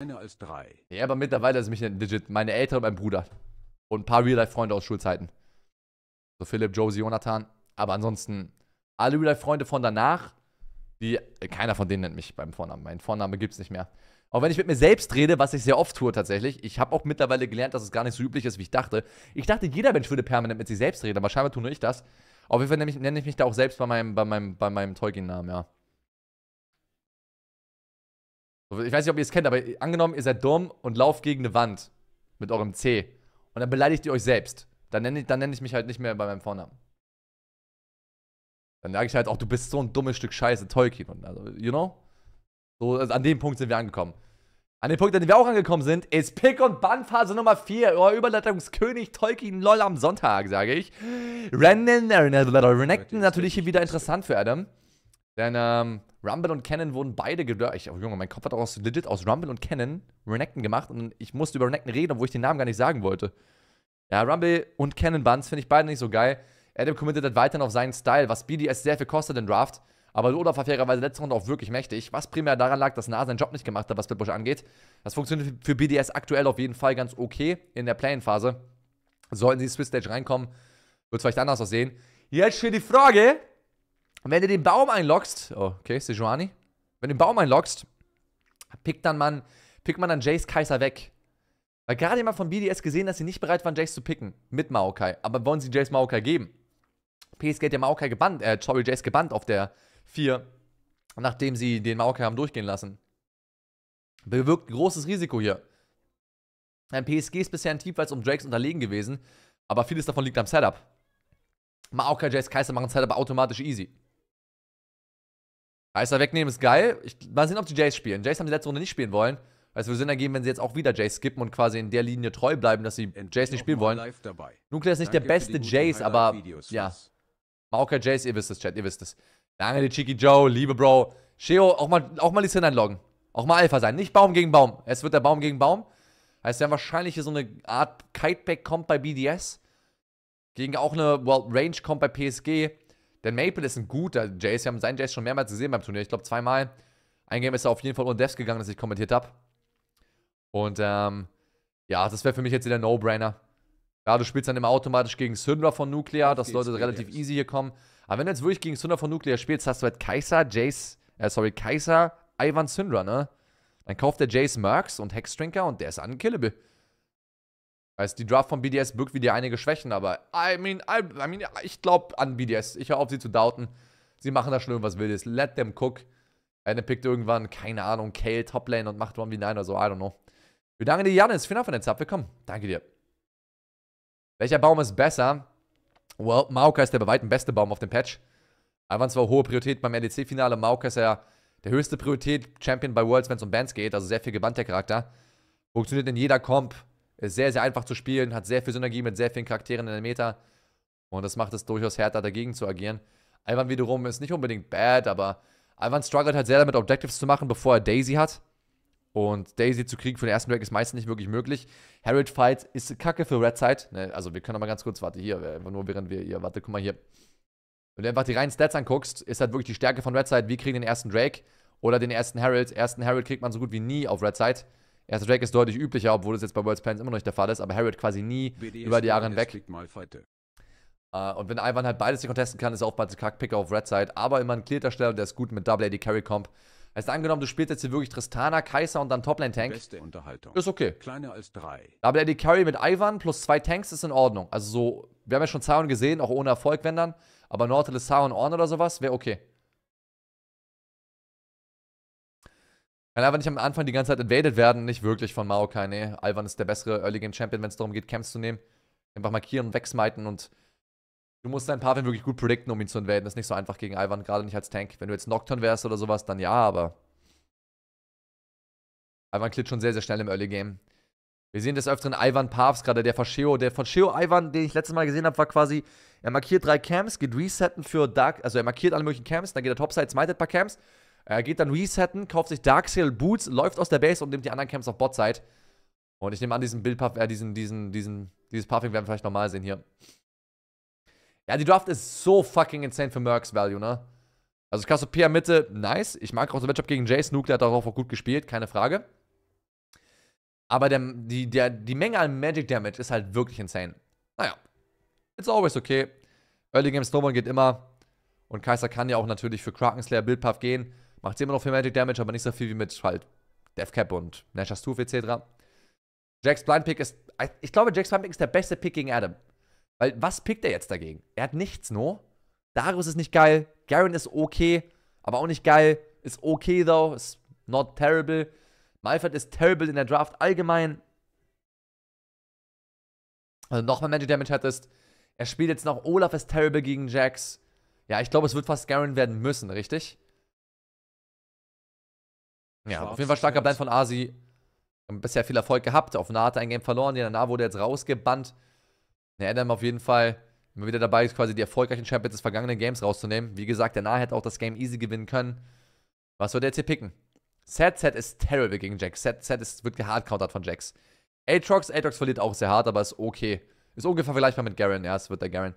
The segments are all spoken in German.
Kleiner als drei. Ja, aber mittlerweile ist mich legit meine Eltern und mein Bruder. Und ein paar Real-Life-Freunde aus Schulzeiten. So Philipp, Josie, Jonathan. Aber ansonsten alle Real-Life-Freunde von danach, die, keiner von denen nennt mich beim Vornamen. Mein Vorname gibt es nicht mehr. Auch wenn ich mit mir selbst rede, was ich sehr oft tue tatsächlich. Ich habe auch mittlerweile gelernt, dass es gar nicht so üblich ist, wie ich dachte. Ich dachte, jeder Mensch würde permanent mit sich selbst reden, aber scheinbar tue nur ich das. Auf jeden Fall nenne ich, nenne ich mich da auch selbst bei meinem, bei meinem, bei meinem Tolkien-Namen, ja. Ich weiß nicht, ob ihr es kennt, aber angenommen, ihr seid dumm und lauft gegen eine Wand mit eurem C. Und dann beleidigt ihr euch selbst. Dann nenne ich, nenn ich mich halt nicht mehr bei meinem Vornamen. Dann sage ich halt auch, du bist so ein dummes Stück Scheiße, Tolkien. Und also, you know? So, also an dem Punkt sind wir angekommen. An dem Punkt, an dem wir auch angekommen sind, ist Pick- und Bannphase Nummer 4. Euer Überleitungskönig Tolkien LOL am Sonntag, sage ich. Rennen, Renekton natürlich hier wieder interessant für Adam. Denn ähm, Rumble und Cannon wurden beide gedörrt. Oh Junge, mein Kopf hat auch aus, legit aus Rumble und Cannon Renekton gemacht und ich musste über Renekton reden, obwohl ich den Namen gar nicht sagen wollte. Ja, Rumble und Cannon Buns finde ich beide nicht so geil. Adam committet halt weiterhin auf seinen Style, was BDS sehr viel kostet in Draft. Aber Olaf war fairerweise letzte Runde auch wirklich mächtig, was primär daran lag, dass Na seinen Job nicht gemacht hat, was Splitbush angeht. Das funktioniert für BDS aktuell auf jeden Fall ganz okay in der Play-In-Phase. Sollten sie Swiss Stage reinkommen, wird es vielleicht anders aussehen. Jetzt für die Frage, wenn du den Baum einloggst, oh, okay, Sejuani, wenn du den Baum einloggst, pickt dann man, pickt man dann Jace Kaiser weg. Weil gerade jemand von BDS gesehen, dass sie nicht bereit waren, Jace zu picken mit Maokai. Aber wollen sie Jace Maokai geben? PSG hat ja Maokai gebannt, äh, sorry, Jace gebannt auf der 4, nachdem sie den Maokai haben durchgehen lassen. Bewirkt großes Risiko hier. Ein PSG ist bisher ein Team, weil es um Drakes unterlegen gewesen, aber vieles davon liegt am Setup. Maokai, Jace, Kaiser machen Setup automatisch easy. Kaiser wegnehmen ist geil. Ich, mal sehen, ob die Jace spielen. Jace haben die letzte Runde nicht spielen wollen. Weil es würde Sinn ergeben, wenn sie jetzt auch wieder Jace skippen und quasi in der Linie treu bleiben, dass sie Jace nicht spielen wollen. Nuclear ist nicht Danke der beste Jace, aber ja. Maokai Jace, ihr wisst es, Chat, ihr wisst es. Danke, die Cheeky Joe, liebe Bro. Sheo, auch mal, auch mal die Sin einloggen. Auch mal Alpha sein. Nicht Baum gegen Baum. Es wird der Baum gegen Baum. Heißt, wir haben wahrscheinlich hier so eine Art Kiteback kommt bei BDS. Gegen auch eine well, Range kommt bei PSG. Denn Maple ist ein guter Jace. Wir haben seinen Jace schon mehrmals gesehen beim Turnier. Ich glaube zweimal. Ein Game ist er auf jeden Fall ohne Devs gegangen, das ich kommentiert habe. Und ähm, ja, das wäre für mich jetzt wieder No-Brainer. Ja, du spielst dann immer automatisch gegen Syndra von Nuclear. Das sollte relativ easy hier kommen. Aber wenn du jetzt wirklich gegen Syndra von Nuclear spielst, hast du halt Kaiser, Jace, äh, sorry, Kaiser, Ivan Syndra, ne? Dann kauft der Jace Mercs und Hexdrinker und der ist unkillable. Heißt, die Draft von BDS birgt wieder einige Schwächen, aber I mean, I, I mean ich glaube an BDS. Ich höre auf, sie zu doubten. Sie machen da schon irgendwas Wildes. Let them cook. Eine pickt irgendwann, keine Ahnung, Kale Toplane und macht One v 9 oder so, I don't know. Wir danken dir, Janis. Vielen Dank für den Sub. Willkommen. Danke dir. Welcher Baum ist besser? Well, Maoka ist der bei weitem beste Baum auf dem Patch. Ivan zwar hohe Priorität beim LEC-Finale. Maoka ist ja der höchste Priorität Champion bei Worlds, wenn es um Bands geht. Also sehr viel gebannt der Charakter. Funktioniert in jeder Comp. Ist sehr, sehr einfach zu spielen. Hat sehr viel Synergie mit sehr vielen Charakteren in der Meta. Und das macht es durchaus härter, dagegen zu agieren. Ivan wiederum ist nicht unbedingt bad, aber Ivan struggelt halt sehr damit, Objectives zu machen, bevor er Daisy hat. Und Daisy zu kriegen für den ersten Drag ist meistens nicht wirklich möglich. Harriet Fight ist kacke für Red Side. Ne, also wir können aber ganz kurz, warte, hier, einfach nur während wir hier, warte, guck mal hier. Wenn du einfach die reinen Stats anguckst, ist halt wirklich die Stärke von Red Side, wir kriegen den ersten Drake oder den ersten Herald. Ersten Herald kriegt man so gut wie nie auf Red Side. Erster Drake ist deutlich üblicher, obwohl das jetzt bei World's Plans immer noch nicht der Fall ist, aber Herald quasi nie BDS über die Jahre hinweg. Uh, und wenn Ivan halt beides nicht contesten kann, ist er oftmals ein Kackpicker auf Red Side, aber immer ein Clear-Darsteller, der ist gut mit Double AD Carry Comp. Heißt angenommen, du spielst jetzt hier wirklich Tristana, Kaiser und dann Toplane Tank. Beste Unterhaltung. Ist okay. Kleiner als drei. Double AD Carry mit Ivan plus zwei Tanks ist in Ordnung. Also so, wir haben ja schon Zion gesehen, auch ohne Erfolg, wenn dann. Aber Nautilus, Zion, Orn oder sowas, wäre okay. Kann einfach nicht am Anfang die ganze Zeit invaded werden, nicht wirklich von Maokai, nee. Ivan ist der bessere Early Game Champion, wenn es darum geht, Camps zu nehmen. Einfach markieren und wegsmiten und du musst deinen Pathwin wirklich gut predikten, um ihn zu invaden. Das ist nicht so einfach gegen Ivan, gerade nicht als Tank. Wenn du jetzt Nocturne wärst oder sowas, dann ja, aber Ivan klickt schon sehr, sehr schnell im Early Game. Wir sehen des Öfteren Ivan Paths, gerade der von Sheo. Der von Sheo Ivan, den ich letztes Mal gesehen habe, war quasi, er markiert drei Camps, geht resetten für Dark, also er markiert alle möglichen Camps, dann geht er Topside, smitet ein paar Camps, er geht dann resetten, kauft sich Darksail Boots, läuft aus der Base und nimmt die anderen Camps auf Botside. Und ich nehme an, diesen Bildpuff, äh, diesen, diesen, diesen, dieses Puffing werden wir vielleicht nochmal sehen hier. Ja, die Draft ist so fucking insane für Mercs Value, ne? Also Cassiopeia Mitte, nice. Ich mag auch das Matchup gegen Jace. Nuke, der hat darauf auch gut gespielt, keine Frage. Aber der, die, der, die Menge an Magic Damage ist halt wirklich insane. Naja. It's always okay. Early Game Snowball geht immer. Und Kaiser kann ja auch natürlich für Krakenslayer Buildpath gehen. Macht immer noch viel Magic Damage, aber nicht so viel wie mit halt Deathcap und Nashor's Tooth etc. Jax Blind Pick ist. Ich glaube, Jax Blind Pick ist der beste Pick gegen Adam. Weil was pickt er jetzt dagegen? Er hat nichts, no? Darius ist nicht geil. Garen ist okay, aber auch nicht geil. Ist okay, though. Ist not terrible. Malfred ist terrible in der Draft allgemein. Also nochmal Magic Damage hattest. Er spielt jetzt noch. Olaf ist terrible gegen Jax. Ja, ich glaube, es wird fast Garen werden müssen, richtig? Ja, auf jeden Fall starker Blind von Asi. Haben bisher viel Erfolg gehabt. Auf Nate ein Game verloren. Die danach wurde jetzt rausgebannt. Der Adam auf jeden Fall immer wieder dabei ist, quasi die erfolgreichen Champions des vergangenen Games rauszunehmen. Wie gesagt, der Nahe hätte auch das Game easy gewinnen können. Was soll der jetzt hier picken? Set, Set ist terrible gegen Jax. Set, Set ist, wird gehardcountert von Jax. Aatrox, Aatrox verliert auch sehr hart, aber ist okay. Ist ungefähr vergleichbar mit Garen. Ja, es wird der Garen.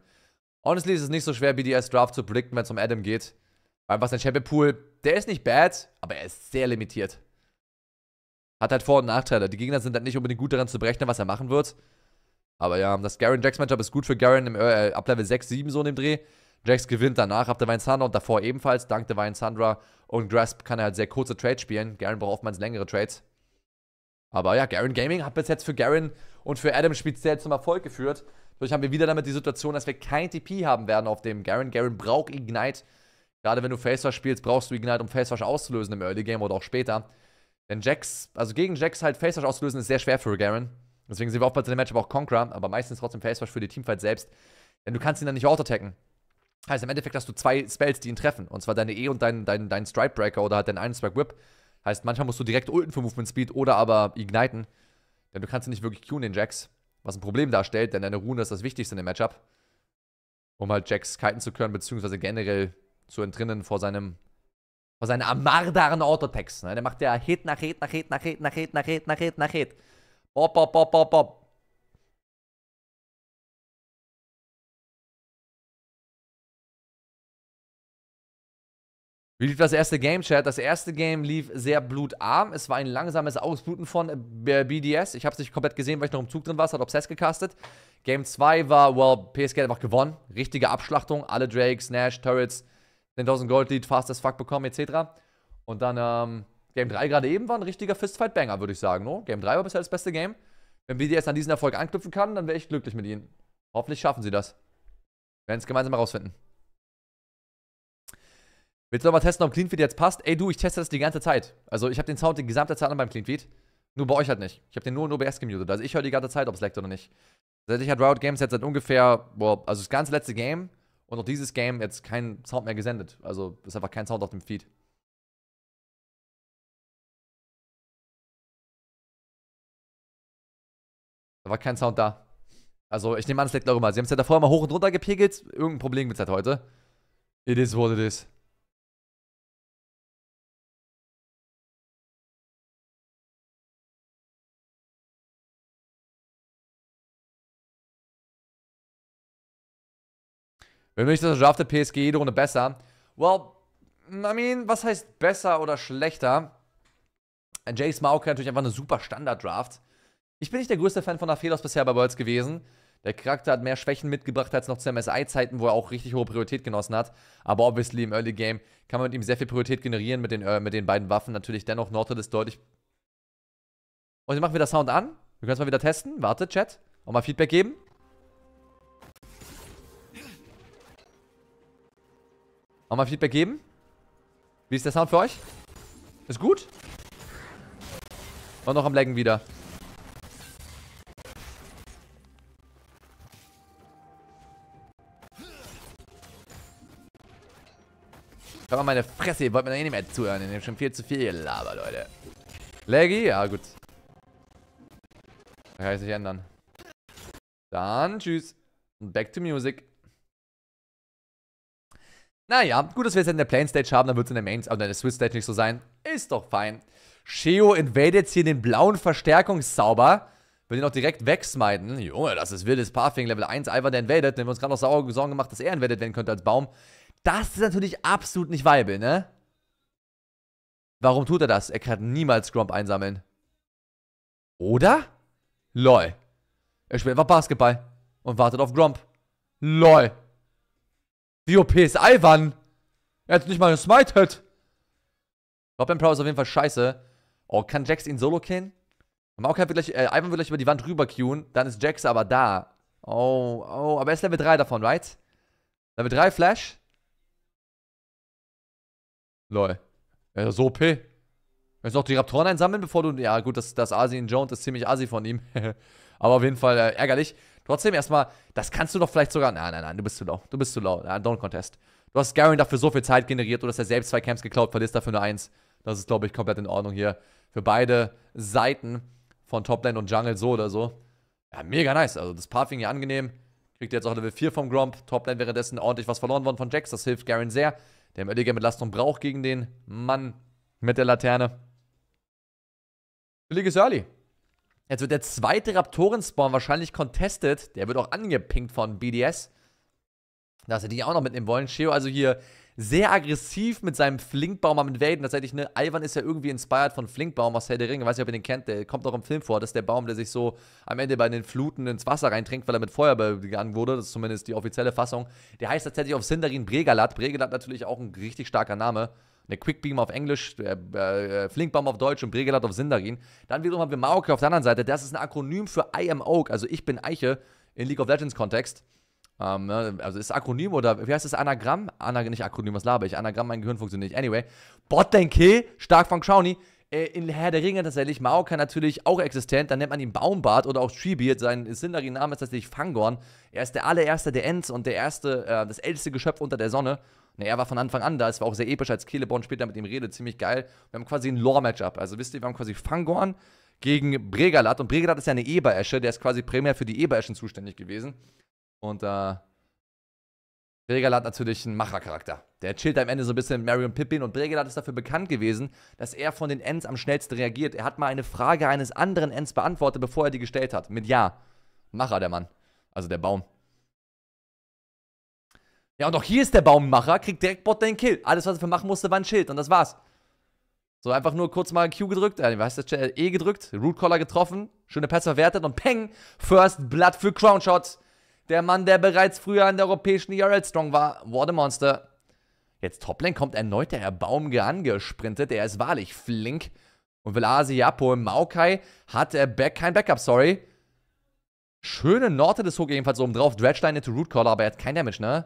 Honestly ist es nicht so schwer, BDS Draft zu predikten, wenn es um Adam geht. Weil was ein Pool, der ist nicht bad, aber er ist sehr limitiert. Hat halt Vor- und Nachteile. Die Gegner sind halt nicht unbedingt gut daran zu berechnen, was er machen wird. Aber ja, das Garen-Jax-Matchup ist gut für Garen im, äh, ab Level 6, 7 so in dem Dreh. Jax gewinnt danach ab Divine Sandra und davor ebenfalls. Dank Divine Sandra und Grasp kann er halt sehr kurze Trades spielen. Garen braucht oftmals längere Trades. Aber ja, Garen Gaming hat bis jetzt für Garen und für Adam speziell zum Erfolg geführt. Dadurch haben wir wieder damit die Situation, dass wir kein TP haben werden auf dem Garen. Garen braucht Ignite. Gerade wenn du Face Wash spielst, brauchst du Ignite, um Face Wash auszulösen im Early Game oder auch später. Denn Jax, also gegen Jax halt Face Wash auszulösen, ist sehr schwer für Garen. Deswegen sehen wir oftmals in dem Matchup auch Conqueror, aber meistens trotzdem Face Wash für die Teamfight selbst. Denn du kannst ihn dann nicht auto-attacken. Heißt im Endeffekt hast du zwei Spells, die ihn treffen. Und zwar deine E und dein, dein, dein Stripe Breaker oder halt dein einen Strike Whip. Heißt, manchmal musst du direkt ulten für Movement Speed oder aber igniten. Denn du kannst ihn nicht wirklich queuen, den Jax. Was ein Problem darstellt, denn deine Rune ist das Wichtigste in dem Matchup. Um halt Jax kiten zu können, beziehungsweise generell zu entrinnen vor seinem vor seinen amardaren Autotext. Ne? Der macht ja Hit nach Hit nach Hit nach Hit nach Hit nach Hit nach Hit nach Hit. Bop, bop, bop, bop, bop. Wie lief das erste Game, Chat? Das erste Game lief sehr blutarm. Es war ein langsames Ausbluten von BDS. Ich habe es nicht komplett gesehen, weil ich noch im Zug drin war. Es hat Obsess gecastet. Game 2 war, well, PSG hat einfach gewonnen. Richtige Abschlachtung. Alle Drakes, Nash, Turrets, 10.000 Gold Lead, fast as fuck bekommen, etc. Und dann, ähm, Game 3 gerade eben war ein richtiger Fistfight-Banger, würde ich sagen. No? Game 3 war bisher das beste Game. Wenn BDS an diesen Erfolg anknüpfen kann, dann wäre ich glücklich mit ihnen. Hoffentlich schaffen sie das. Wir werden es gemeinsam herausfinden. Willst du noch mal testen, ob CleanFeed jetzt passt? Ey, du, ich teste das die ganze Zeit. Also, ich habe den Sound die gesamte Zeit an beim CleanFeed. Nur bei euch halt nicht. Ich habe den nur in OBS gemutet. Also, ich höre die ganze Zeit, ob es leckt oder nicht. Seit ich halt Riot Games jetzt seit ungefähr, boah, also das ganze letzte Game und auch dieses Game jetzt kein Sound mehr gesendet. Also, ist einfach kein Sound auf dem Feed. Da war kein Sound da. Also, ich nehme an, es auch immer. Sie haben es ja davor immer hoch und runter gepegelt. Irgendein Problem mit es halt heute. It is what it is. Wenn mich das draftet, PSG jede Runde besser. Well, I mean, was heißt besser oder schlechter? Jay Smaug natürlich einfach eine super Standard-Draft. Ich bin nicht der größte Fan von Aphelos bisher bei Worlds gewesen. Der Charakter hat mehr Schwächen mitgebracht als noch zu MSI-Zeiten, wo er auch richtig hohe Priorität genossen hat. Aber obviously im Early Game kann man mit ihm sehr viel Priorität generieren mit den, äh, mit den beiden Waffen. Natürlich dennoch Northwood ist deutlich. Und jetzt machen wir das Sound an. Wir können es mal wieder testen. Warte, Chat. Auch mal Feedback geben. Auch mal Feedback geben. Wie ist der Sound für euch? Ist gut? Und noch am Laggen wieder. Hör mal meine Fresse, ihr wollt mir da eh nicht mehr zuhören. Ihr nehmt schon viel zu viel Gelaber, Leute. Laggy? Ja, gut. Kann ich nicht ändern. Dann tschüss. Back to music. Naja, gut, dass wir jetzt in der Plane Stage haben, dann wird es in der Main, oder in der Swiss Stage nicht so sein. Ist doch fein. Sheo invadet hier den blauen Verstärkungszauber. Will den auch direkt wegsmiten. Junge, das ist wildes Pathing, Level 1, Ivan der invadet. Den wir uns gerade noch Sorgen gemacht, dass er invadet werden könnte als Baum. Das ist natürlich absolut nicht viable, ne? Warum tut er das? Er kann niemals Gromp einsammeln. Oder? LOL. Er spielt einfach Basketball und wartet auf Grump. LOL. Wie OP ist Ivan? Er hat nicht mal gesmited. Robin Pro ist auf jeden Fall scheiße. Oh, kann Jax ihn solo killen? Maokai wird gleich, äh, Ivan wird gleich über die Wand rüber queuen. Dann ist Jax aber da. Oh, oh, aber er ist Level 3 davon, right? Level 3 Flash. Lol. Er ist so OP. Willst du auch die Raptoren einsammeln, bevor du. Ja, gut, das, das Asi in Jones ist ziemlich Asi von ihm. aber auf jeden Fall äh, ärgerlich. Trotzdem erstmal, das kannst du doch vielleicht sogar. Nein, nein, nein, du bist zu low. Du bist zu low. Nein, don't contest. Du hast Garen dafür so viel Zeit generiert, du hast ja selbst zwei Camps geklaut, verlierst dafür nur eins. Das ist, glaube ich, komplett in Ordnung hier. Für beide Seiten von Toplane und Jungle so oder so. Ja, mega nice. Also das Pathing hier angenehm. Kriegt jetzt auch Level 4 vom Gromp. Toplane währenddessen ordentlich was verloren worden von Jax. Das hilft Garen sehr. Der Early mit Last und braucht gegen den Mann mit der Laterne. Billiges Early. Jetzt wird der zweite Raptoren-Spawn wahrscheinlich contested. Der wird auch angepinkt von BDS. Dass sie die auch noch mitnehmen wollen. Sheo also hier sehr aggressiv mit seinem Flinkbaum am Invaden. Tatsächlich, ne, Ivan ist ja irgendwie inspired von Flinkbaum aus Herr der Ringe. Ich weiß nicht, ob ihr den kennt. Der kommt auch im Film vor. Das ist der Baum, der sich so am Ende bei den Fluten ins Wasser reintrinkt, weil er mit Feuer begangen wurde. Das ist zumindest die offizielle Fassung. Der heißt tatsächlich auf Sindarin Bregalat. Bregalat natürlich auch ein richtig starker Name. Der Quickbeam auf Englisch, der äh, Flinkbaum auf Deutsch und Bregalat auf Sindarin. Dann wiederum haben wir Maoke auf der anderen Seite. Das ist ein Akronym für I am Oak, also ich bin Eiche in League of Legends Kontext. Ähm, ne, also ist Akronym oder wie heißt das Anagramm? Ana, nicht Akronym, was laber ich? Anagramm, mein Gehirn funktioniert nicht. Anyway, Botlane Kill, stark von Crowny. Äh, in Herr der Ringe tatsächlich, Maokai natürlich auch existent, dann nennt man ihn Baumbart oder auch Treebeard, sein Sindarin-Name ist tatsächlich Fangorn. Er ist der allererste der Ents und der erste, äh, das älteste Geschöpf unter der Sonne. Ne, er war von Anfang an da, es war auch sehr episch, als Celeborn später mit ihm redet, ziemlich geil. Wir haben quasi ein Lore-Matchup, also wisst ihr, wir haben quasi Fangorn gegen Bregalat und Bregalat ist ja eine Eberesche, der ist quasi primär für die Ebereschen zuständig gewesen. Und äh, Bregelat natürlich ein Machercharakter. Der chillt am Ende so ein bisschen mit Marion Pippin und Bregelat ist dafür bekannt gewesen, dass er von den Ents am schnellsten reagiert. Er hat mal eine Frage eines anderen Ents beantwortet, bevor er die gestellt hat. Mit Ja. Macher, der Mann. Also der Baum. Ja, und auch hier ist der Baummacher, kriegt direkt Bot den Kill. Alles, was er für machen musste, war ein Schild und das war's. So einfach nur kurz mal Q gedrückt, äh, was heißt das? E gedrückt, Root Collar getroffen, schöne Pässe verwertet und Peng, First Blood für Crown Shots. Der Mann, der bereits früher in der europäischen ERL Strong war. What a Monster. Jetzt Toplane kommt erneut der Herr Baumge angesprintet. Der ist wahrlich flink. Und will Asi abholen. Maokai hat äh, back, kein Backup, sorry. Schöne Norte des Hook jedenfalls oben drauf. Dredgeline into Rootcaller, aber er hat kein Damage, ne?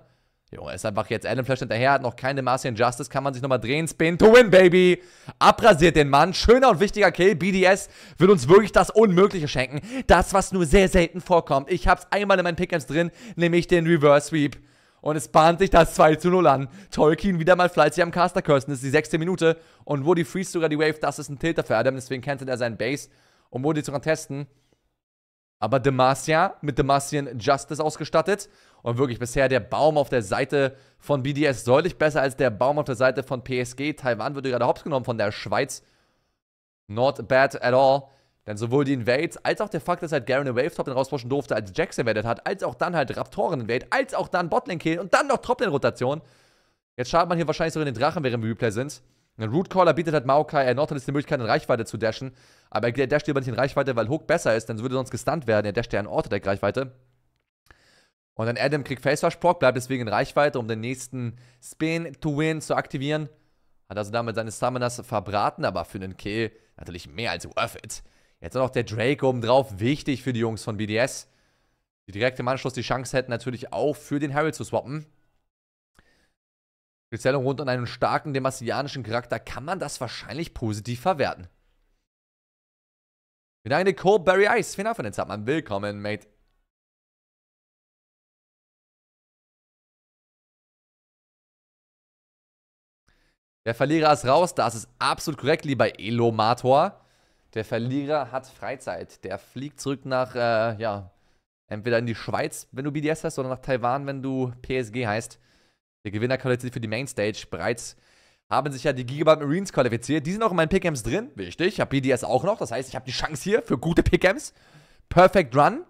Er ist einfach jetzt Adam Flash hinterher, hat noch keine Martian Justice, kann man sich nochmal drehen. Spin to win, baby. Abrasiert den Mann. Schöner und wichtiger Kill. BDS will uns wirklich das Unmögliche schenken. Das, was nur sehr selten vorkommt. Ich hab's einmal in meinen Pickups drin, nämlich den Reverse Sweep. Und es bahnt sich das 2 zu 0 an. Tolkien wieder mal fleißig am Caster Cursen. Das ist die sechste Minute. Und Woody freest sogar die Wave. Das ist ein Tilter für Adam. Deswegen cancelt er seinen Base, um Woody zu contesten. Aber Demacia mit Demacian Justice ausgestattet. Und wirklich bisher der Baum auf der Seite von BDS deutlich besser als der Baum auf der Seite von PSG. Taiwan wird gerade hops genommen von der Schweiz. Not bad at all. Denn sowohl die Invades, als auch der Fakt, dass halt Garen eine Wave-Top rauspushen durfte, als Jax invaded hat, als auch dann halt Raptoren invade, als auch dann Botlane killen und dann noch Toplane-Rotation. Jetzt schadet man hier wahrscheinlich sogar den Drachen, während wir Replay sind. Ein Rootcaller bietet halt Maokai, er Norton die Möglichkeit, in Reichweite zu dashen. Aber er dasht lieber nicht in Reichweite, weil Hook besser ist, dann würde sonst gestunt werden. Er dasht ja in Orte-Deck-Reichweite. Und dann Adam kriegt Face Rush Proc, bleibt deswegen in Reichweite, um den nächsten Spin to Win zu aktivieren. Hat also damit seine Summoners verbraten, aber für einen Kill natürlich mehr als worth it. Jetzt noch der Drake oben drauf, wichtig für die Jungs von BDS. Die direkt im Anschluss die Chance hätten, natürlich auch für den Harry zu swappen. Speziell rund um einen starken demasianischen Charakter kann man das wahrscheinlich positiv verwerten. Mit einem Cole Barry Ice, vielen Dank für den Zapman. Willkommen, Mate. Der Verlierer ist raus, das ist absolut korrekt, lieber Elomator. Der Verlierer hat Freizeit. Der fliegt zurück nach, äh, ja, entweder in die Schweiz, wenn du BDS hast, oder nach Taiwan, wenn du PSG heißt. Der Gewinner qualifiziert für die Mainstage. Bereits haben sich ja die Gigabyte Marines qualifiziert. Die sind auch in meinen Pick'ems drin. Wichtig. Ich habe BDS auch noch. Das heißt, ich habe die Chance hier für gute Pick'ems. Perfect Run.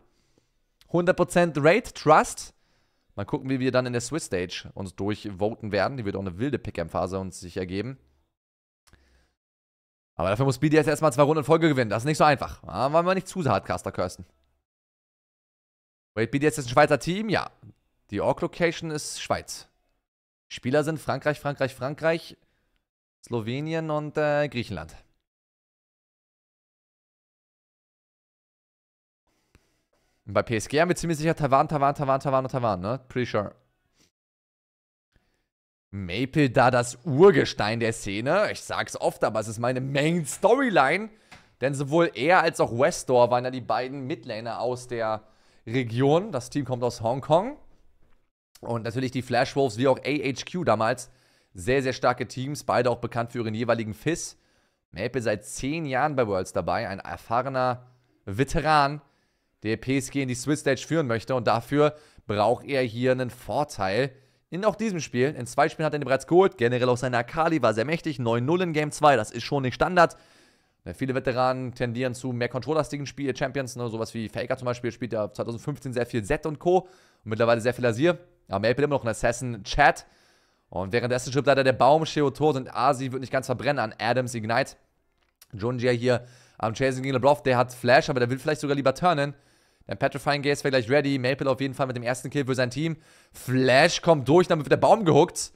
100% Rate, Trust. Mal gucken, wie wir dann in der Swiss Stage uns durchvoten werden. Die wird auch eine wilde Pick'em-Phase uns sich ergeben. Aber dafür muss BDS erstmal zwei Runden in Folge gewinnen. Das ist nicht so einfach. Da wollen wir nicht zu Hardcaster kirsten. Wait, BDS ist ein Schweizer Team? Ja. Die Org-Location ist Schweiz. Spieler sind Frankreich, Frankreich, Frankreich, Slowenien und äh, Griechenland. Und bei PSG haben wir ziemlich sicher Taiwan, Taiwan, Taiwan, Taiwan und Taiwan, ne? Pretty sure. Maple da das Urgestein der Szene. Ich sag's oft, aber es ist meine Main Storyline. Denn sowohl er als auch Westor waren ja die beiden Midlaner aus der Region. Das Team kommt aus Hongkong. Und natürlich die Flash Wolves wie auch AHQ damals. Sehr, sehr starke Teams. Beide auch bekannt für ihren jeweiligen Fizz. Maple seit zehn Jahren bei Worlds dabei. Ein erfahrener Veteran, der PSG in die Swiss Stage führen möchte. Und dafür braucht er hier einen Vorteil in auch diesem Spiel. In zwei Spielen hat er ihn bereits geholt. Generell auch seine Akali war sehr mächtig. 9-0 in Game 2, das ist schon nicht Standard. Viele Veteranen tendieren zu mehr controllastigen Spiel Champions, ne? sowas wie Faker zum Beispiel, spielt ja 2015 sehr viel Z und Co. Und mittlerweile sehr viel Asir. Aber Maple immer noch ein Assassin-Chat. Und währenddessen stirbt leider der Baum, Sheo tot und Asi wird nicht ganz verbrennen an Adams Ignite. Junjia hier am Chasing gegen LeBroff, der hat Flash, aber der will vielleicht sogar lieber turnen. Dann Petrifying Gaze wäre gleich ready. Maple auf jeden Fall mit dem ersten Kill für sein Team. Flash kommt durch, damit wird der Baum gehuckt.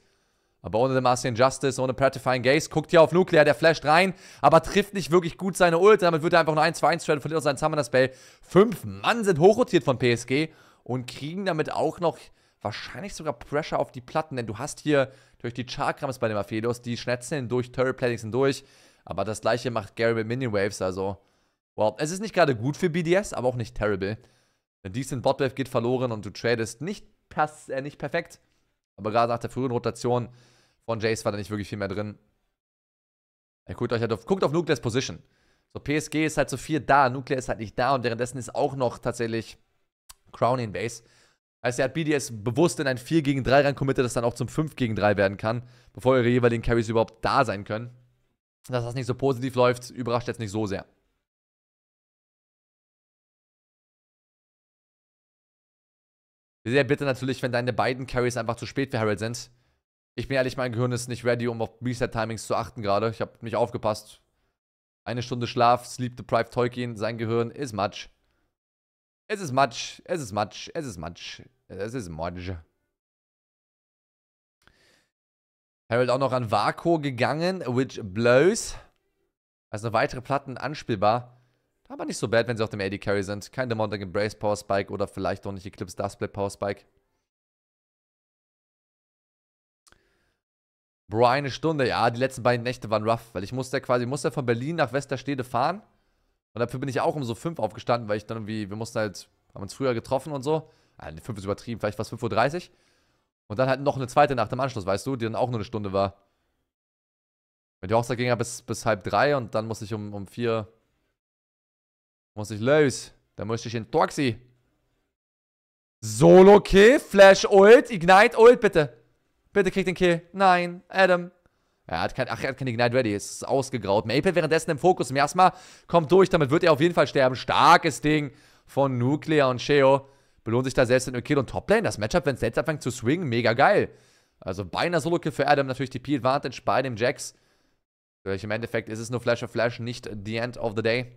Aber ohne den Martian Justice, ohne Petrifying Gaze, guckt hier auf Nuclear, der flasht rein, aber trifft nicht wirklich gut seine Ult. Damit wird er einfach nur 1 2 1 trade verliert auch seinen Summoner Spell. Fünf Mann sind hochrotiert von PSG und kriegen damit auch noch wahrscheinlich sogar Pressure auf die Platten, denn du hast hier durch die Chakrams bei den Mafedos, die schnetzeln durch, Turret Plannings sind durch. Aber das gleiche macht Gary mit Minion Waves, also Well, es ist nicht gerade gut für BDS, aber auch nicht terrible. Ein decent Botwave geht verloren und du tradest nicht, pass, äh, nicht perfekt. Aber gerade nach der frühen Rotation von Jace war da nicht wirklich viel mehr drin. Er guckt euch halt auf, guckt auf Nuclear's Position. So, PSG ist halt so viel da, Nuclear ist halt nicht da und währenddessen ist auch noch tatsächlich Crown in Base. Heißt, er hat BDS bewusst in ein 4 gegen 3 rein committed, das dann auch zum 5 gegen 3 werden kann, bevor ihre jeweiligen Carries überhaupt da sein können. Dass das nicht so positiv läuft, überrascht jetzt nicht so sehr. Sehr bitte natürlich, wenn deine beiden Carries einfach zu spät für Harold sind. Ich bin ehrlich, mein Gehirn ist nicht ready, um auf Reset-Timings zu achten gerade. Ich habe nicht aufgepasst. Eine Stunde Schlaf, Sleep Deprived Tolkien, sein Gehirn ist Matsch. Es ist Matsch, es ist Matsch, es ist Matsch, es ist Matsch. Harold auch noch an Vaku gegangen, which blows. Also weitere Platten anspielbar. Aber nicht so bad, wenn sie auf dem AD Carry sind. Kein Demonic Embrace Power Spike oder vielleicht auch nicht Eclipse Dust Split Power Spike. Bro, eine Stunde. Ja, die letzten beiden Nächte waren rough, weil ich musste quasi, musste von Berlin nach Westerstede fahren. Und dafür bin ich auch um so 5 aufgestanden, weil ich dann irgendwie, wir mussten halt, haben uns früher getroffen und so. Ah, 5 ist übertrieben, vielleicht war es 5.30 Uhr. Und dann halt noch eine zweite Nacht im Anschluss, weißt du, die dann auch nur eine Stunde war. Wenn die Hochzeit ging ja bis, bis halb drei und dann musste ich um, um vier muss ich los. Da muss ich in Toxi. Solo-Kill, Flash-Ult, Ignite-Ult, bitte. Bitte krieg den Kill. Nein, Adam. Er hat kein, ach, er hat kein Ignite ready. Es ist ausgegraut. Maple währenddessen im Fokus. Miasma kommt durch. Damit wird er auf jeden Fall sterben. Starkes Ding von Nuclear und Sheo. Belohnt sich da selbst mit einem Kill. Und Toplane, das Matchup, wenn es jetzt anfängt zu swingen, mega geil. Also beinahe Solo-Kill für Adam. Natürlich die P-Advantage bei dem Jax. Im Endeffekt ist es nur Flash of Flash, nicht the end of the day.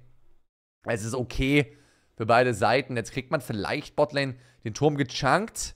Es ist okay für beide Seiten. Jetzt kriegt man vielleicht Botlane den Turm gechunkt.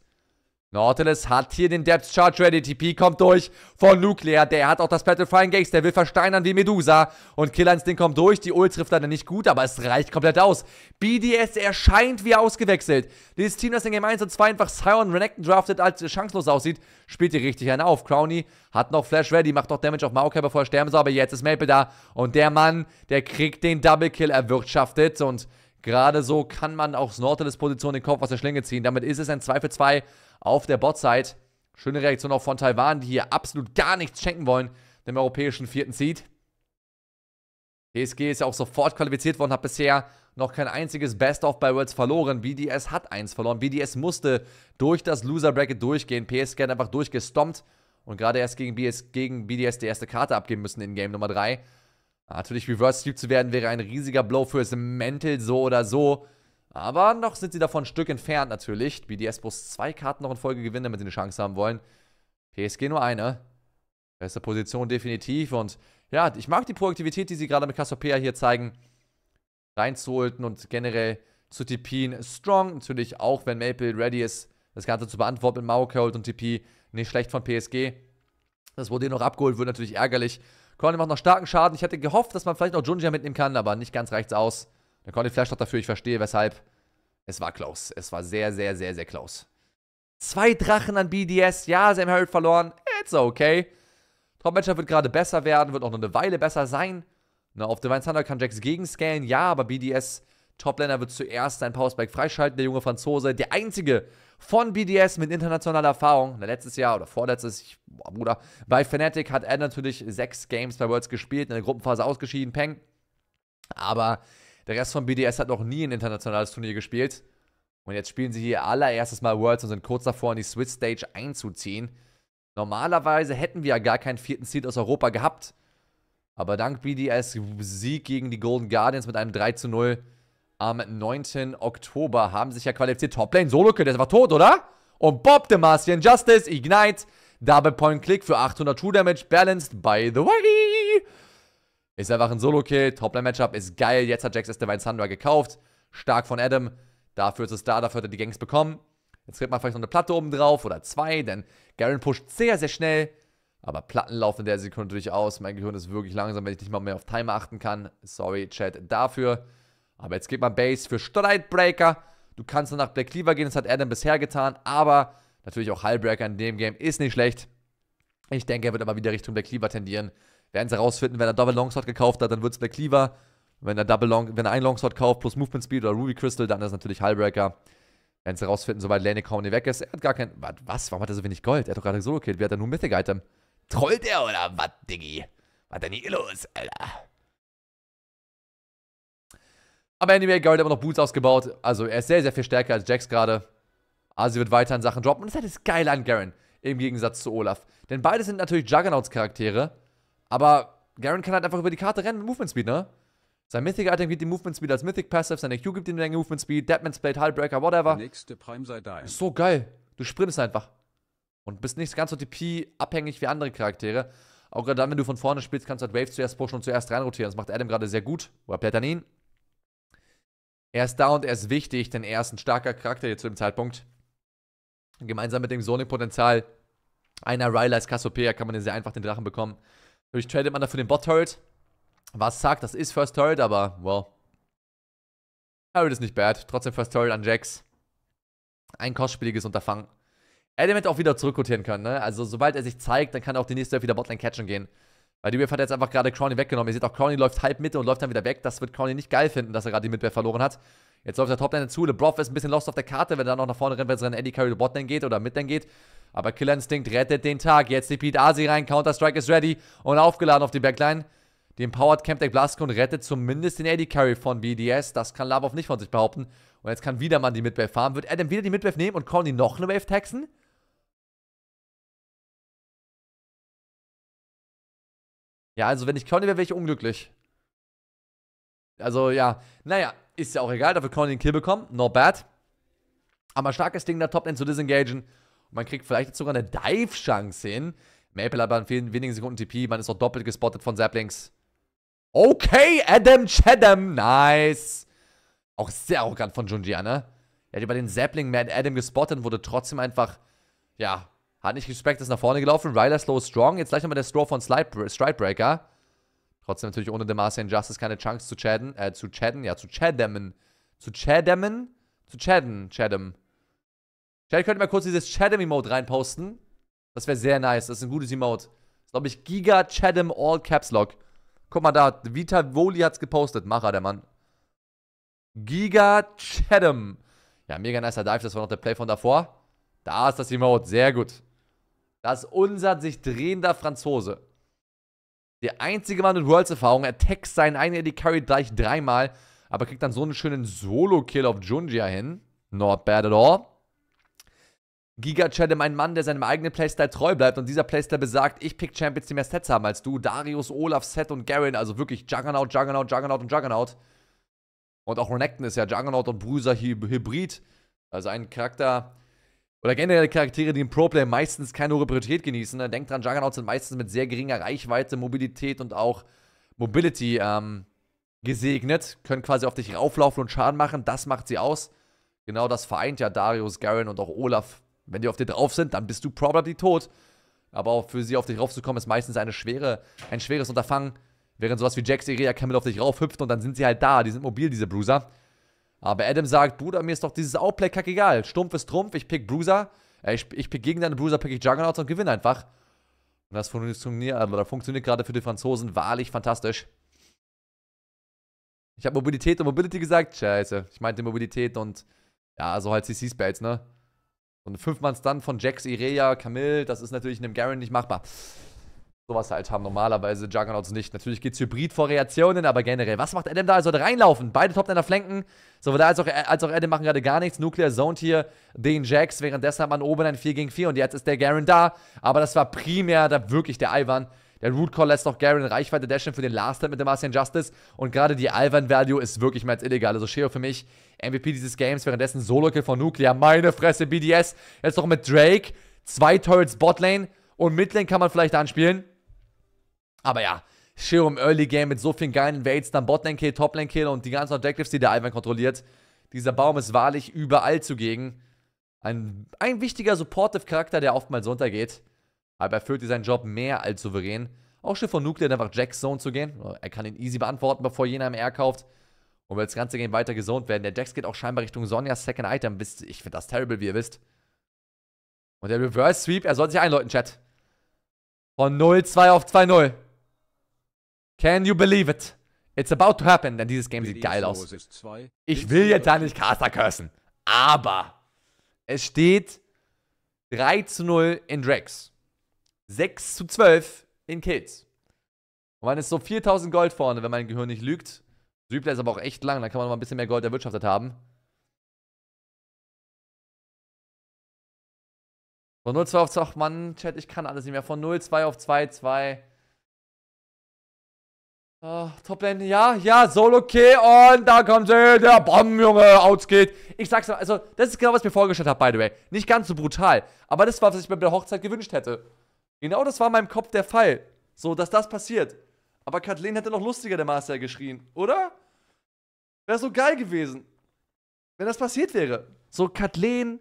Nautilus hat hier den Depth Charge ready. TP kommt durch von Nuclear. Der hat auch das Battlefying Gaze. Der will versteinern wie Medusa. Und Killans Ding kommt durch. Die Ult trifft leider nicht gut, aber es reicht komplett aus. BDS erscheint wie ausgewechselt. Dieses Team, das in Game 1 und 2 einfach Sion Renekton draftet, als chancenlos aussieht, spielt hier richtig einen auf. Crowny hat noch Flash ready, macht noch Damage auf Maokai, bevor er sterben soll. Aber jetzt ist Maple da. Und der Mann, der kriegt den Double Kill erwirtschaftet. Und gerade so kann man aus Nautilus Position den Kopf aus der Schlinge ziehen. Damit ist es ein 2 für 2 auf der Bot-Side. Schöne Reaktion auch von Taiwan, die hier absolut gar nichts schenken wollen, dem europäischen vierten Seed. PSG ist ja auch sofort qualifiziert worden, hat bisher noch kein einziges Best-of bei Worlds verloren. BDS hat eins verloren. BDS musste durch das Loser-Bracket durchgehen. PSG hat einfach durchgestompt und gerade erst gegen, BS, gegen BDS die erste Karte abgeben müssen in Game Nummer 3. Natürlich Reverse Sweep zu werden wäre ein riesiger Blow fürs Mental so oder so. Aber noch sind sie davon ein Stück entfernt natürlich. BDS muss zwei Karten noch in Folge gewinnen, damit sie eine Chance haben wollen. PSG nur eine. Beste Position definitiv und ja, ich mag die Proaktivität, die sie gerade mit Cassiopeia hier zeigen. Reinzuholten und generell zu TPen. Strong natürlich auch, wenn Maple ready ist, das Ganze zu beantworten mit Mauercold und TP. Nicht schlecht von PSG. Das wurde hier noch abgeholt, wird natürlich ärgerlich. Conny macht noch starken Schaden. Ich hätte gehofft, dass man vielleicht noch Junja mitnehmen kann, aber nicht ganz reicht's aus. Der Conny flasht noch dafür, ich verstehe weshalb. Es war close. Es war sehr, sehr, sehr, sehr close. Zwei Drachen an BDS. Ja, Sam Harrod verloren. It's okay. Top-Matchup wird gerade besser werden, wird auch noch eine Weile besser sein. Na, auf Divine Thunder kann Jax gegenscalen, ja, aber BDS Toplaner wird zuerst seinen Powerspike freischalten, der junge Franzose. Der einzige von BDS mit internationaler Erfahrung. letztes Jahr oder vorletztes, ich, boah, Bruder, bei Fnatic hat er natürlich sechs Games bei Worlds gespielt, in der Gruppenphase ausgeschieden, Peng. Aber der Rest von BDS hat noch nie ein internationales Turnier gespielt. Und jetzt spielen sie hier allererstes Mal Worlds und sind kurz davor, in die Swiss Stage einzuziehen. Normalerweise hätten wir ja gar keinen vierten Seed aus Europa gehabt. Aber dank BDS Sieg gegen die Golden Guardians mit einem 3 zu 0 am 9. Oktober haben sich ja qualifiziert. Toplane Solo-Kill, der ist einfach tot, oder? Und Bob Demacian Justice, Ignite, Double Point Click für 800 True Damage, balanced by the way. Ist einfach ein Solo-Kill, Toplane-Matchup ist geil. Jetzt hat Jax Divine Sandra gekauft. Stark von Adam. Dafür ist es da, dafür hat er die Gangs bekommen. Jetzt kriegt man vielleicht noch eine Platte oben drauf oder zwei, denn Garen pusht sehr, sehr schnell. Aber Platten laufen in der Sekunde durchaus. Mein Gehirn ist wirklich langsam, wenn ich nicht mal mehr auf Timer achten kann. Sorry, Chat, dafür. Aber jetzt geht man Base für Streitbreaker. Du kannst nur nach Black Cleaver gehen, das hat Adam bisher getan. Aber natürlich auch Hullbreaker in dem Game ist nicht schlecht. Ich denke, er wird aber wieder Richtung Black Cleaver tendieren. Werden sie herausfinden, wenn er Double Longsword gekauft hat, dann wird es Black Cleaver. Wenn er Double Long, wenn er einen Longsword kauft plus Movement Speed oder Ruby Crystal, dann ist es natürlich Hullbreaker. Werden sie herausfinden, sobald Lane County weg ist. Er hat gar kein. Was? Warum hat er so wenig Gold? Er hat doch gerade solo killt. Wie hat er nur Mythic-Item? Trollt er oder was, Diggi? Was denn hier los, Alter? Aber anyway, Garrett hat immer noch Boots ausgebaut. Also er ist sehr, sehr viel stärker als Jax gerade. Asi wird weiter in Sachen droppen. Und das ist halt das Geile an Garen. Im Gegensatz zu Olaf. Denn beide sind natürlich Juggernauts-Charaktere. Aber Garen kann halt einfach über die Karte rennen mit Movement Speed, ne? Sein Mythic-Item gibt ihm Movement Speed als Mythic Passive, seine Q gibt ihm eine Menge Movement Speed, Deadman's Blade, Hullbreaker, whatever. Nächste Prime sei da. Ist so geil. Du sprintest einfach. Und bist nicht ganz so TP-abhängig wie andere Charaktere. Auch gerade dann, wenn du von vorne spielst, kannst du halt Wave zuerst pushen und zuerst reinrotieren. Das macht Adam gerade sehr gut. Oder ihn. Er ist da und er ist wichtig, denn er ist ein starker Charakter jetzt zu dem Zeitpunkt. Gemeinsam mit dem Sonic-Potenzial einer Riley als Cassiopeia kann man den sehr einfach den Drachen bekommen. Durch tradet man dafür den Bot-Turret. Was sagt, das ist First Turret, aber, well. Turret ist nicht bad. Trotzdem First Turret an Jax. Ein kostspieliges Unterfangen. Adam hätte auch wieder zurückrotieren können, ne? Also, sobald er sich zeigt, dann kann er auch die nächste wieder Botlane catchen gehen. Weil die Wave hat jetzt einfach gerade Crowny weggenommen. Ihr seht auch, Crowny läuft halb Mitte und läuft dann wieder weg. Das wird Crowny nicht geil finden, dass er gerade die Midwave verloren hat. Jetzt läuft der Toplane zu. LeBroff ist ein bisschen lost auf der Karte, wenn er dann noch nach vorne rennt, wenn es dann Eddie Carry Botlane geht oder Midlane geht. Aber Killer Instinct rettet den Tag. Jetzt die Pete Asi rein. Counter-Strike ist ready und aufgeladen auf die Backline. Die Empowered Deck Blastcone rettet zumindest den Eddie Carry von BDS. Das kann Labov nicht von sich behaupten. Und jetzt kann wieder mal die Midwave fahren. Wird Adam wieder die Midwave nehmen und Crowny noch eine Wave taxen? Ja, also wenn ich Conny wäre, wäre ich unglücklich. Also ja, naja, ist ja auch egal, dafür Conny den Kill bekommen, not bad. Aber starkes Ding, da Top-End zu disengagen. Und man kriegt vielleicht jetzt sogar eine Dive-Chance hin. Maple hat bei vielen wenigen Sekunden TP, man ist auch doppelt gespottet von Zaplings. Okay, Adam Chadam, nice. Auch sehr arrogant von Junjia, ne? Er hat über den Sapling Mad Adam gespottet und wurde trotzdem einfach, ja, hat nicht gespeckt, ist nach vorne gelaufen. Ryler slow strong. Jetzt gleich nochmal der Straw von Stridebreaker. Trotzdem natürlich ohne Demacia Justice keine Chance zu chaden. Äh, zu chaden, ja, zu chadammen. Zu chadammen? Zu chaden, chadam. Chad, könnt ihr mal kurz dieses Chadam-Emote reinposten? Das wäre sehr nice. Das ist ein gutes Emote. Das glaube ich, Giga Chadam All Caps Lock. Guck mal da. Vita Voli hat's gepostet. Macher, der Mann. Giga Chadam. Ja, mega nicer Dive. Das war noch der Play von davor. Da ist das Emote. Sehr gut. Das ist unser sich drehender Franzose. Der einzige Mann mit Worlds-Erfahrung. Er text seinen eigenen Eddie Curry gleich dreimal, aber kriegt dann so einen schönen Solo-Kill auf Junjia hin. Not bad at all. Giga Chadem, ein Mann, der seinem eigenen Playstyle treu bleibt und dieser Playstyle besagt, ich pick Champions, die mehr Stats haben als du. Darius, Olaf, Seth und Garen, also wirklich Juggernaut, Juggernaut, Juggernaut und Juggernaut. Und auch Renekton ist ja Juggernaut und Bruiser Hybrid. Also ein Charakter, oder generell Charaktere, die im Pro-Play meistens keine hohe Priorität genießen. Denkt dran, Juggernauts sind meistens mit sehr geringer Reichweite, Mobilität und auch Mobility ähm, gesegnet. Können quasi auf dich rauflaufen und Schaden machen. Das macht sie aus. Genau das vereint ja Darius, Garen und auch Olaf. Wenn die auf dir drauf sind, dann bist du probably tot. Aber auch für sie auf dich raufzukommen, ist meistens eine schwere, ein schweres Unterfangen. Während sowas wie Jax Irea Camel auf dich raufhüpft und dann sind sie halt da. Die sind mobil, diese Bruiser. Aber Adam sagt, Bruder, mir ist doch dieses Outplay kackegal. Stumpf ist Trumpf, ich pick Bruiser. Äh, ich, ich pick gegen deine Bruiser, pick ich Juggernauts und gewinne einfach. Und das funktioniert, also, funktioniert gerade für die Franzosen wahrlich fantastisch. Ich habe Mobilität und Mobility gesagt. Scheiße. Ich meinte Mobilität und ja, so halt CC-Spells, ne? So eine 5-Mann-Stun von Jax, Irea, Camille, das ist natürlich in einem Garen nicht machbar. Sowas halt haben normalerweise Juggernauts nicht. Natürlich geht es Hybrid vor Reaktionen, aber generell. Was macht Adam da? Er sollte reinlaufen. Beide Topländer flenken. Sowohl da als auch, als auch Adam machen gerade gar nichts. Nuclear zoned hier den Jax. Währenddessen hat man oben ein 4 gegen 4 und jetzt ist der Garen da. Aber das war primär da wirklich der Ivan. Der Root Call lässt auch Garen in Reichweite dashen für den Last Hit mit dem Martian Justice. Und gerade die Ivan Value ist wirklich mehr als illegal. Also Sheo für mich MVP dieses Games. Währenddessen Solo-Kill von Nuclear. Meine Fresse, BDS. Jetzt noch mit Drake. Zwei Turrets Botlane. Und Midlane kann man vielleicht anspielen. Aber ja, Shiro im Early Game mit so vielen geilen Waits, dann Botlane-Kill, Toplane-Kill und die ganzen Objectives, die der Ivan kontrolliert. Dieser Baum ist wahrlich überall zugegen. Ein, ein wichtiger Supportive-Charakter, der oftmals untergeht. Aber er führt seinen Job mehr als souverän. Auch schon von Nuclear einfach Jacks Zone zu gehen. Er kann ihn easy beantworten, bevor jener im R kauft. Und will das ganze Game weiter gezont werden. Der Jax geht auch scheinbar Richtung Sonjas Second Item. Ich finde das terrible, wie ihr wisst. Und der Reverse Sweep, er soll sich einläuten, Chat. Von 0-2 auf 2-0. Can you believe it? It's about to happen, denn dieses Game sieht geil aus. Ich will jetzt da nicht Caster cursen, aber es steht 3 zu 0 in Drax. 6 zu 12 in Kills. Und man ist so 4000 Gold vorne, wenn mein Gehirn nicht lügt. Sübler ist aber auch echt lang, dann kann man noch mal ein bisschen mehr Gold erwirtschaftet haben. Von 0-2 auf 2, ach Mann, Chat, ich kann alles nicht mehr. Von 0-2 auf 2-2. Oh, Toplane, ja, ja, Solo okay und da kommt sie, der Bomben, Junge, ausgeht. Ich sag's mal, also, das ist genau, was ich mir vorgestellt habe, by the way. Nicht ganz so brutal, aber das war, was ich mir bei der Hochzeit gewünscht hätte. Genau das war in meinem Kopf der Fall. So, dass das passiert. Aber Kathleen hätte noch lustiger der Master geschrien, oder? Wäre so geil gewesen. Wenn das passiert wäre. So, Kathleen,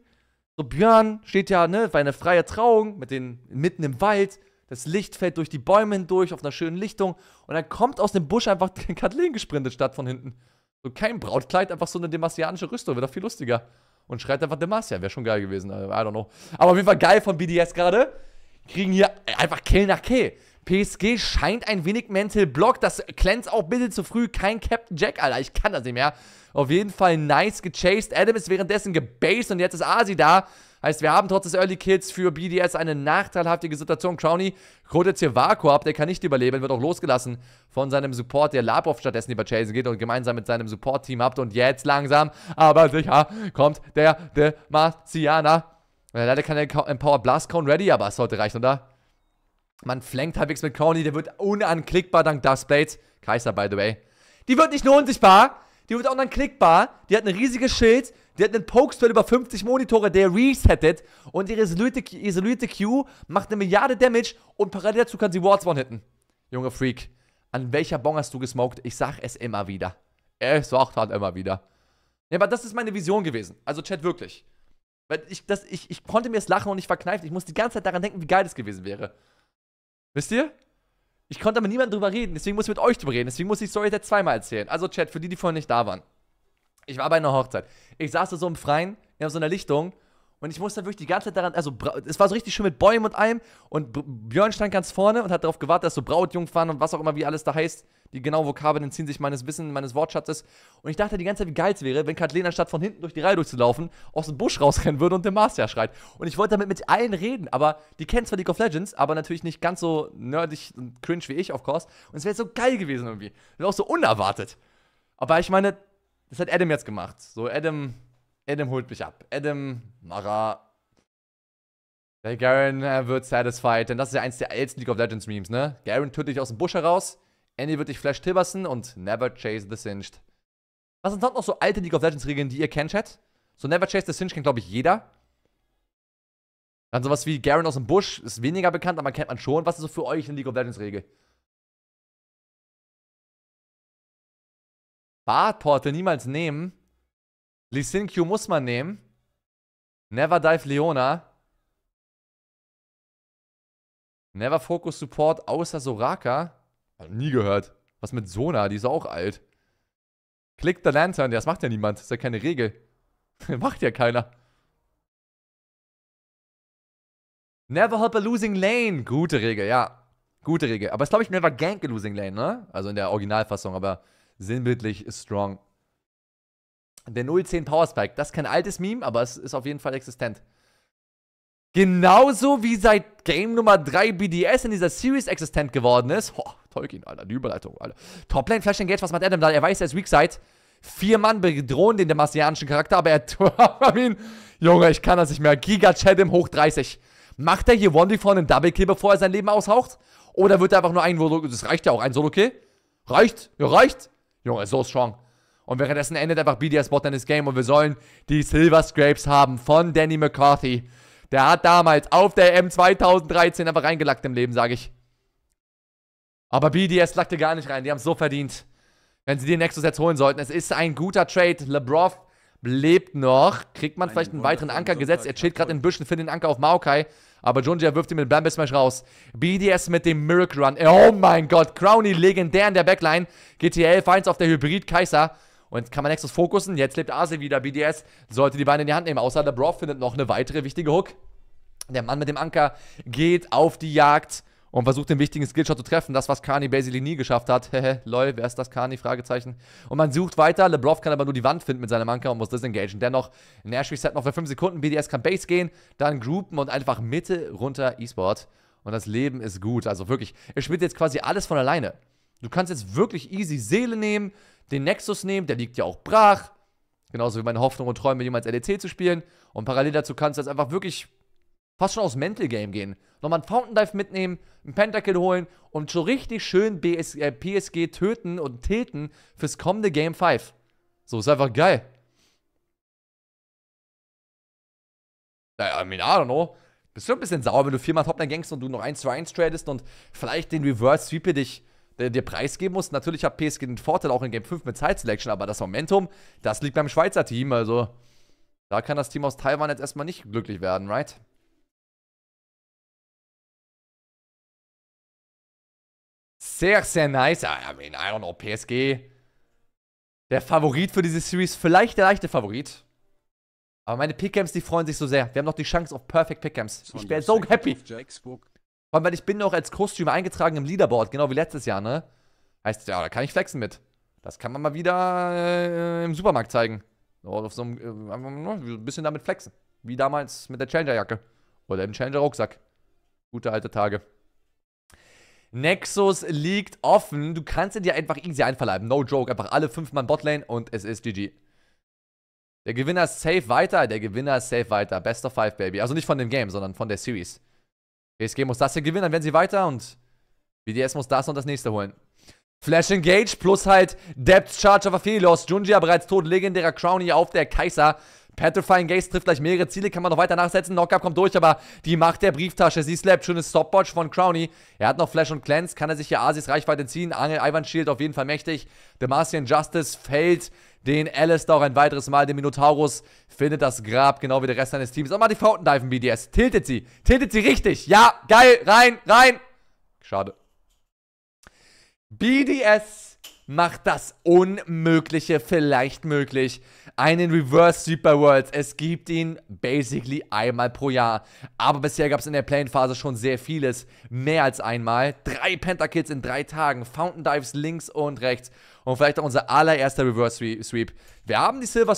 so Björn steht ja, ne, bei einer freien Trauung mit den, mitten im Wald. Das Licht fällt durch die Bäume hindurch auf einer schönen Lichtung. Und dann kommt aus dem Busch einfach Kathleen gesprintet statt von hinten. So kein Brautkleid, einfach so eine demasianische Rüstung. Wäre doch viel lustiger. Und schreit einfach Demacia. Wäre schon geil gewesen. I don't know. Aber auf jeden Fall geil von BDS gerade. Kriegen hier einfach Kill nach Kill. PSG scheint ein wenig Mental Block. Das Cleanse auch bitte zu früh. Kein Captain Jack, Alter. Ich kann das nicht mehr. Auf jeden Fall nice gechased. Adam ist währenddessen gebased und jetzt ist Asi da. Heißt, wir haben trotz des Early Kills für BDS eine nachteilhaftige Situation. Crowny holt jetzt hier Vaku ab, der kann nicht überleben, wird auch losgelassen von seinem Support, der Labov stattdessen über Chasen geht und gemeinsam mit seinem Support-Team habt. Und jetzt langsam, aber sicher, kommt der Demaciana. Leider kann der Empower Blast Cone ready, aber es sollte reichen, oder? Man flankt halbwegs mit Crowny, der wird unanklickbar dank Dustblades. Kaiser, by the way. Die wird nicht nur unsichtbar, die wird auch unanklickbar. Die hat ein riesiges Schild, die hat einen Pokespell über 50 Monitore, der resettet und ihre isolierte, Q macht eine Milliarde Damage und parallel dazu kann sie Wards one-hitten. Junge Freak, an welcher Bong hast du gesmoked? Ich sag es immer wieder. Es sagt halt immer wieder. Ja, aber das ist meine Vision gewesen. Also Chat wirklich. Weil ich, das, ich, ich konnte mir das Lachen und nicht verkneifen. Ich musste die ganze Zeit daran denken, wie geil das gewesen wäre. Wisst ihr? Ich konnte mit niemandem drüber reden, deswegen muss ich mit euch drüber reden. Deswegen muss ich Story jetzt zweimal erzählen. Also Chat, für die, die vorhin nicht da waren. Ich war bei einer Hochzeit. Ich saß da so im Freien, in so einer Lichtung. Und ich musste wirklich die ganze Zeit daran, also es war so richtig schön mit Bäumen und allem. Und Björn stand ganz vorne und hat darauf gewartet, dass so Brautjungfern und was auch immer, wie alles da heißt, die genauen Vokabeln entziehen sich meines Wissens, meines Wortschatzes. Und ich dachte die ganze Zeit, wie geil es wäre, wenn Kathleen anstatt von hinten durch die Reihe durchzulaufen, aus dem Busch rausrennen würde und der Master schreit. Und ich wollte damit mit allen reden, aber die kennen zwar League of Legends, aber natürlich nicht ganz so nerdig und cringe wie ich, of course. Und es wäre so geil gewesen irgendwie. Das wäre auch so unerwartet. Aber ich meine, das hat Adam jetzt gemacht. So, Adam, Adam holt mich ab. Adam, Mara. Der Garen wird satisfied, denn das ist ja eins der ältesten League of Legends Memes, ne? Garen tötet dich aus dem Busch heraus, Andy wird dich Flash Tilberson und Never Chase the Singed. Was sind sonst noch so alte League of Legends Regeln, die ihr kennt, Chat? So Never Chase the Singed kennt, glaube ich, jeder. Dann sowas wie Garen aus dem Busch ist weniger bekannt, aber kennt man schon. Was ist so für euch eine League of Legends Regel? Bartportal niemals nehmen. Lee Sin Q muss man nehmen. Never Dive Leona. Never Focus Support außer Soraka. Hab nie gehört. Was mit Sona? Die ist auch alt. Click the Lantern. Das macht ja niemand. Das ist ja keine Regel. macht ja keiner. Never help a losing lane. Gute Regel, ja. Gute Regel. Aber es glaube ich never gank a losing lane, ne? Also in der Originalfassung, aber sinnbildlich ist strong. Der 010 Power Spike, das ist kein altes Meme, aber es ist auf jeden Fall existent. Genauso wie seit Game Nummer 3 BDS in dieser Series existent geworden ist. Oh, Tolkien, Alter, die Überleitung, Alter. Toplane Flash Engage, was macht Adam da? Er weiß, er ist Weak Side. Vier Mann bedrohen den demasianischen Charakter, aber er. I mean, Junge, ich kann das nicht mehr. Giga Chadim hoch 30. Macht er hier One vorne einen Double Kill, bevor er sein Leben aushaucht? Oder wird er einfach nur ein Solo Das reicht ja auch, ein Solo Kill? Reicht? Ja, reicht. Junge, so strong. Und währenddessen endet einfach BDS Bot das Game und wir sollen die Silver Scrapes haben von Danny McCarthy. Der hat damals auf der M 2013 einfach reingelackt im Leben, sage ich. Aber BDS lackte gar nicht rein. Die haben es so verdient. Wenn sie den Nexus jetzt holen sollten. Es ist ein guter Trade. LeBroff lebt noch. Kriegt man vielleicht einen weiteren Anker gesetzt. Er chillt gerade in Büschen, findet den Anker auf Maokai. Aber Junjia wirft ihn mit Blambe Smash raus. BDS mit dem Miracle Run. Oh mein Gott. Crowny legendär in der Backline. GTL 1 auf der Hybrid Kaiser. Und kann man Nexus fokussen. Jetzt lebt Ase wieder. BDS sollte die Beine in die Hand nehmen. Außer der Bro findet noch eine weitere wichtige Hook. Der Mann mit dem Anker geht auf die Jagd und versucht den wichtigen Skillshot zu treffen. Das, was Kani basically nie geschafft hat. Hehe, lol, wer ist das Kani? Fragezeichen. Und man sucht weiter. LeBroff kann aber nur die Wand finden mit seinem Anker und muss disengagen. Dennoch, Nash Reset noch für 5 Sekunden. BDS kann Base gehen, dann groupen und einfach Mitte runter E-Sport. Und das Leben ist gut. Also wirklich, er spielt jetzt quasi alles von alleine. Du kannst jetzt wirklich easy Seele nehmen, den Nexus nehmen, der liegt ja auch brach. Genauso wie meine Hoffnung und Träume, jemals LEC zu spielen. Und parallel dazu kannst du jetzt einfach wirklich fast schon aus Mental Game gehen. Nochmal einen Fountain Dive mitnehmen, einen Pentakill holen und so richtig schön BS, äh, PSG töten und tilten fürs kommende Game 5. So, ist einfach geil. I mean, I don't know. Bist du ein bisschen sauer, wenn du viermal Topline gangst und du noch 1 zu 1 tradest und vielleicht den Reverse Sweep dich dir preisgeben musst. Natürlich hat PSG den Vorteil auch in Game 5 mit Side Selection, aber das Momentum, das liegt beim Schweizer Team. Also, da kann das Team aus Taiwan jetzt erstmal nicht glücklich werden, right? Sehr, sehr nice. I mean, I don't know, PSG. Der Favorit für diese Series, vielleicht der leichte Favorit. Aber meine Pickcams, die freuen sich so sehr. Wir haben noch die Chance auf Perfect Pickcams. Ich wäre so happy. Vor allem, weil ich bin noch als Co-Streamer eingetragen im Leaderboard, genau wie letztes Jahr, ne? Heißt, ja, da kann ich flexen mit. Das kann man mal wieder äh, im Supermarkt zeigen. Oder auf so einem, äh, ein bisschen damit flexen. Wie damals mit der Changer-Jacke. Oder im Changer-Rucksack. Gute alte Tage. Nexus liegt offen. Du kannst ihn dir einfach easy einverleiben. No joke. Einfach alle fünf Mann Botlane und es ist GG. Der Gewinner ist safe weiter. Der Gewinner ist safe weiter. Best of five, Baby. Also nicht von dem Game, sondern von der Series. PSG muss das hier gewinnen, dann werden sie weiter und BDS muss das und das nächste holen. Flash Engage plus halt Depth Charge of Aphelios. Junjia bereits tot, legendärer Crowny auf der Kaiser. Petrifying Gaze trifft gleich mehrere Ziele, kann man noch weiter nachsetzen. Knockup kommt durch, aber die Macht der Brieftasche. Sie slappt. Schönes Stopwatch von Crowny. Er hat noch Flash und Cleanse. Kann er sich hier Asis Reichweite ziehen? Angel Ivan Shield auf jeden Fall mächtig. Demacian Justice fällt den Alistair auch ein weiteres Mal. Der Minotaurus findet das Grab, genau wie der Rest seines Teams. Und mal die Fountain Dive BDS. Tiltet sie. Tiltet sie richtig. Ja, geil. Rein, rein. Schade. BDS macht das Unmögliche vielleicht möglich. Einen Reverse Super Worlds. Es gibt ihn basically einmal pro Jahr. Aber bisher gab es in der Plane-Phase schon sehr vieles. Mehr als einmal. Drei Pentakills in drei Tagen. Fountain Dives links und rechts. Und vielleicht auch unser allererster Reverse Sweep. Wir haben die Silver